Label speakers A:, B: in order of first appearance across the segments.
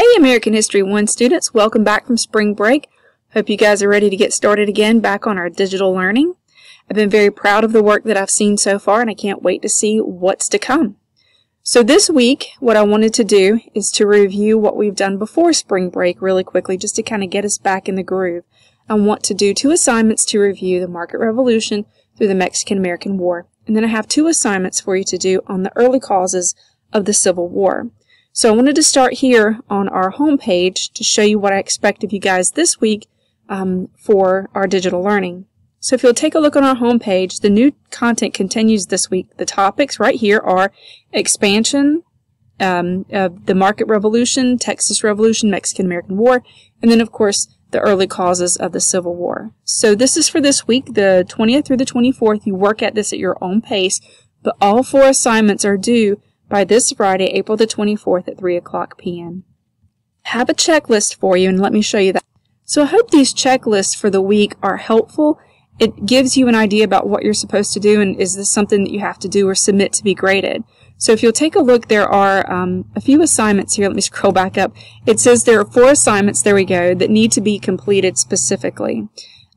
A: Hey American History 1 students, welcome back from spring break. Hope you guys are ready to get started again back on our digital learning. I've been very proud of the work that I've seen so far and I can't wait to see what's to come. So this week, what I wanted to do is to review what we've done before spring break really quickly just to kind of get us back in the groove. I want to do two assignments to review the market revolution through the Mexican-American War. And then I have two assignments for you to do on the early causes of the Civil War. So I wanted to start here on our home page to show you what I expect of you guys this week um, for our digital learning. So if you'll take a look on our home page, the new content continues this week. The topics right here are expansion, um, uh, the market revolution, Texas Revolution, Mexican-American War, and then of course the early causes of the Civil War. So this is for this week, the 20th through the 24th. You work at this at your own pace, but all four assignments are due by this Friday, April the 24th at 3 o'clock p.m. Have a checklist for you and let me show you that. So I hope these checklists for the week are helpful. It gives you an idea about what you're supposed to do and is this something that you have to do or submit to be graded. So if you'll take a look, there are um, a few assignments here. Let me scroll back up. It says there are four assignments, there we go, that need to be completed specifically.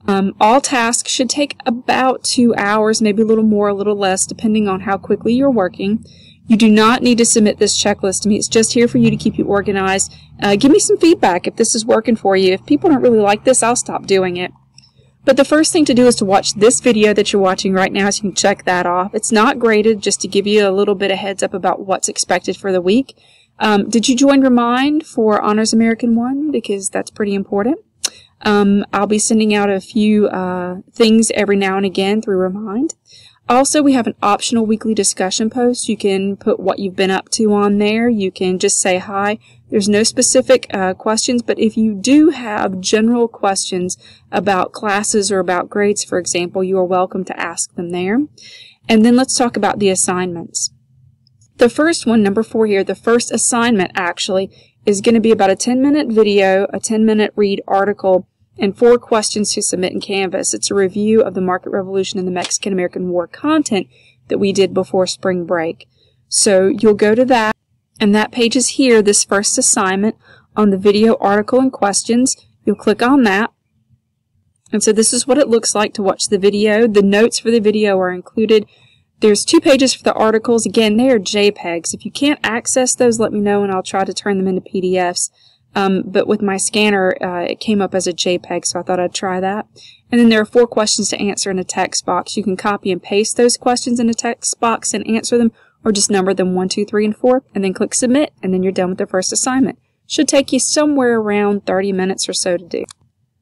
A: Um, all tasks should take about two hours, maybe a little more, a little less, depending on how quickly you're working. You do not need to submit this checklist to me. It's just here for you to keep you organized. Uh, give me some feedback if this is working for you. If people don't really like this, I'll stop doing it. But the first thing to do is to watch this video that you're watching right now so you can check that off. It's not graded, just to give you a little bit of heads up about what's expected for the week. Um, did you join Remind for Honors American 1? Because that's pretty important. Um, I'll be sending out a few uh, things every now and again through Remind. Also, we have an optional weekly discussion post. You can put what you've been up to on there. You can just say hi. There's no specific uh, questions, but if you do have general questions about classes or about grades, for example, you are welcome to ask them there. And then let's talk about the assignments. The first one, number four here, the first assignment actually is going to be about a 10 minute video, a 10 minute read article, and four questions to submit in Canvas. It's a review of the market revolution and the Mexican-American War content that we did before spring break. So you'll go to that, and that page is here, this first assignment on the video article and questions. You'll click on that. And so this is what it looks like to watch the video. The notes for the video are included. There's two pages for the articles. Again, they are JPEGs. If you can't access those, let me know and I'll try to turn them into PDFs. Um, but with my scanner, uh, it came up as a JPEG, so I thought I'd try that. And then there are four questions to answer in a text box. You can copy and paste those questions in a text box and answer them, or just number them 1, 2, 3, and 4, and then click Submit, and then you're done with the first assignment. Should take you somewhere around 30 minutes or so to do.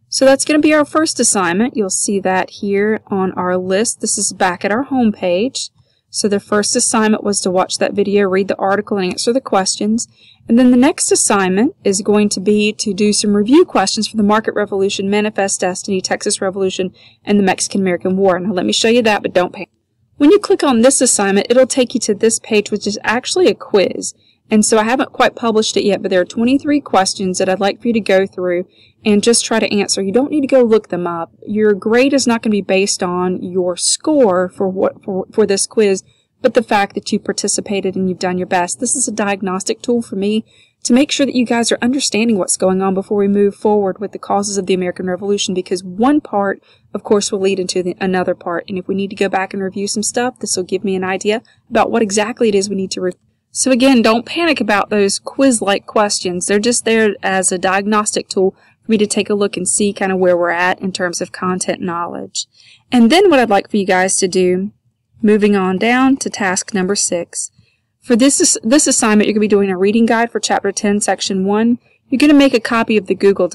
A: So that's going to be our first assignment. You'll see that here on our list. This is back at our home page. So the first assignment was to watch that video, read the article, and answer the questions. And then the next assignment is going to be to do some review questions for the Market Revolution, Manifest Destiny, Texas Revolution, and the Mexican-American War. Now let me show you that, but don't panic. When you click on this assignment, it'll take you to this page, which is actually a quiz. And so I haven't quite published it yet, but there are 23 questions that I'd like for you to go through and just try to answer. You don't need to go look them up. Your grade is not going to be based on your score for what for, for this quiz, but the fact that you participated and you've done your best. This is a diagnostic tool for me to make sure that you guys are understanding what's going on before we move forward with the causes of the American Revolution because one part, of course, will lead into the, another part. And if we need to go back and review some stuff, this will give me an idea about what exactly it is we need to review so again, don't panic about those quiz-like questions. They're just there as a diagnostic tool for me to take a look and see kind of where we're at in terms of content knowledge. And then what I'd like for you guys to do, moving on down to task number six. For this, this assignment, you're going to be doing a reading guide for Chapter 10, Section 1. You're going to make a copy of the Google.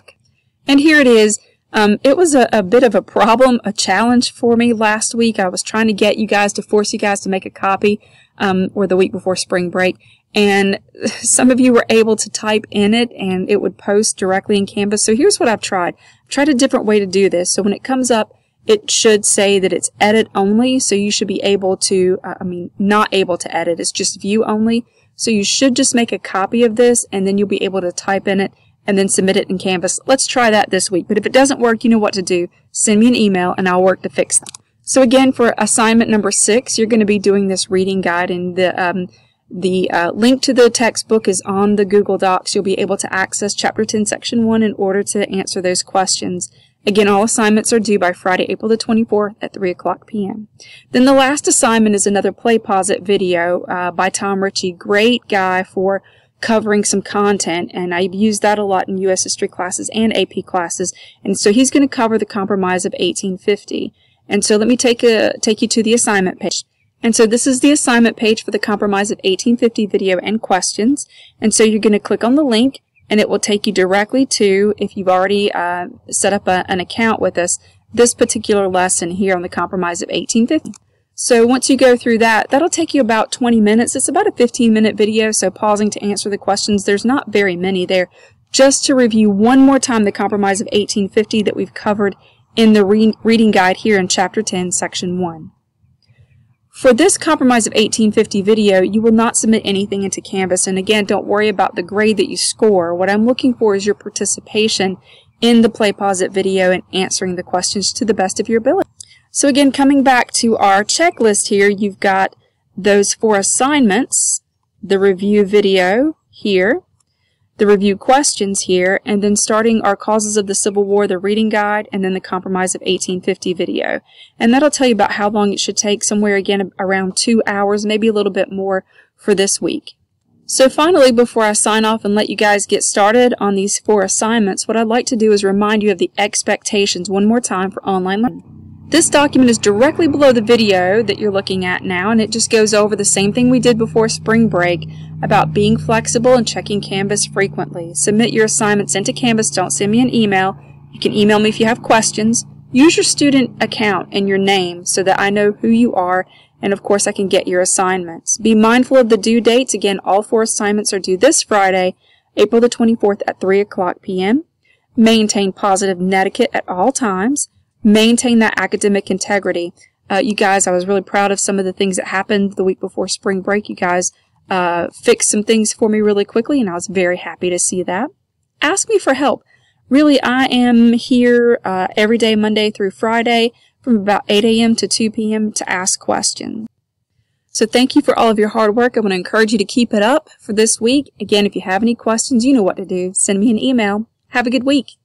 A: And here it is. Um, it was a, a, bit of a problem, a challenge for me last week. I was trying to get you guys to force you guys to make a copy um, or the week before spring break. And some of you were able to type in it and it would post directly in Canvas. So here's what I've tried. I've tried a different way to do this. So when it comes up, it should say that it's edit only. So you should be able to, uh, I mean, not able to edit. It's just view only. So you should just make a copy of this and then you'll be able to type in it and then submit it in Canvas. Let's try that this week. But if it doesn't work, you know what to do. Send me an email and I'll work to fix that. So again, for assignment number six, you're going to be doing this reading guide and the, um, The uh, link to the textbook is on the Google Docs. You'll be able to access Chapter 10, Section 1 in order to answer those questions. Again, all assignments are due by Friday, April the 24th at 3 o'clock p.m. Then the last assignment is another PlayPosit video uh, by Tom Richey. Great guy for covering some content, and I've used that a lot in U.S. history classes and AP classes. And so he's going to cover the Compromise of 1850. And so let me take a take you to the assignment page. And so this is the assignment page for the Compromise of 1850 video and questions. And so you're going to click on the link and it will take you directly to, if you've already uh, set up a, an account with us, this particular lesson here on the Compromise of 1850. So once you go through that, that'll take you about 20 minutes. It's about a 15 minute video, so pausing to answer the questions. There's not very many there. Just to review one more time the Compromise of 1850 that we've covered in the re reading guide here in Chapter 10, Section 1. For this Compromise of 1850 video, you will not submit anything into Canvas, and again, don't worry about the grade that you score. What I'm looking for is your participation in the PlayPosit video and answering the questions to the best of your ability. So again, coming back to our checklist here, you've got those four assignments, the review video here, the review questions here, and then starting our Causes of the Civil War, the reading guide, and then the Compromise of 1850 video. And that'll tell you about how long it should take, somewhere again around two hours, maybe a little bit more for this week. So finally, before I sign off and let you guys get started on these four assignments, what I'd like to do is remind you of the expectations one more time for online learning. This document is directly below the video that you're looking at now, and it just goes over the same thing we did before spring break about being flexible and checking Canvas frequently. Submit your assignments into Canvas. Don't send me an email. You can email me if you have questions. Use your student account and your name so that I know who you are, and of course I can get your assignments. Be mindful of the due dates. Again, all four assignments are due this Friday, April the 24th at 3 o'clock p.m. Maintain positive netiquette at all times maintain that academic integrity. Uh, you guys, I was really proud of some of the things that happened the week before spring break. You guys uh, fixed some things for me really quickly, and I was very happy to see that. Ask me for help. Really, I am here uh, every day, Monday through Friday, from about 8 a.m. to 2 p.m. to ask questions. So thank you for all of your hard work. I want to encourage you to keep it up for this week. Again, if you have any questions, you know what to do. Send me an email. Have a good week.